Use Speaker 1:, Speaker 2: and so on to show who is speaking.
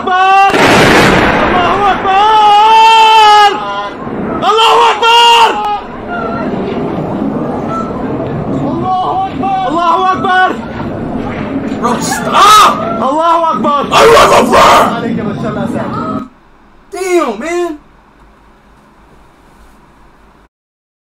Speaker 1: আকবর আল্লাহু আকবর আল্লাহু আকবর আল্লাহু আকবর
Speaker 2: Stop!
Speaker 1: Allahu Akbar! Allahu
Speaker 2: Akbar! Damn, man!